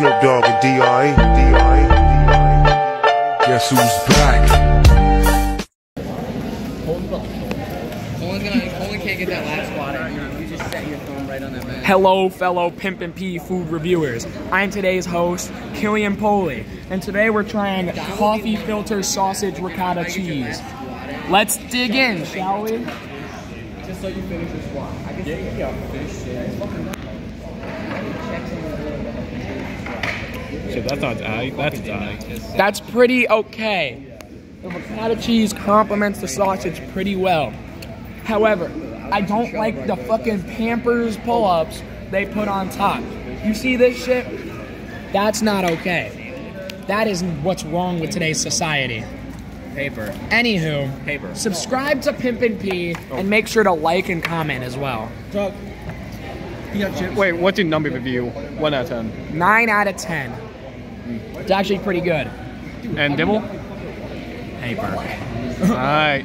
Snoop Dogg and D.I. D.I. Guess who's back? Colin's Colin can't get that last spot in. You, you just set your thumb right on that man. Hello, fellow Pimpin P food reviewers. I'm today's host, Killian Poli, and today we're trying coffee filter sausage ricotta cheese. Let's dig in, shall we? Just so you finish your squat. I can see yeah, finish it. Shit, that's not die. That's die. That's pretty okay. The ricotta cheese complements the sausage pretty well. However, I don't like the fucking Pampers pull-ups they put on top. You see this shit? That's not okay. That is what's wrong with today's society. Paper. Anywho, Paper. subscribe to Pimpin P and make sure to like and comment as well. Wait, what's your number review? One out of ten. 9 out of 10. It's actually pretty good. And Dibble? Paper. Alright.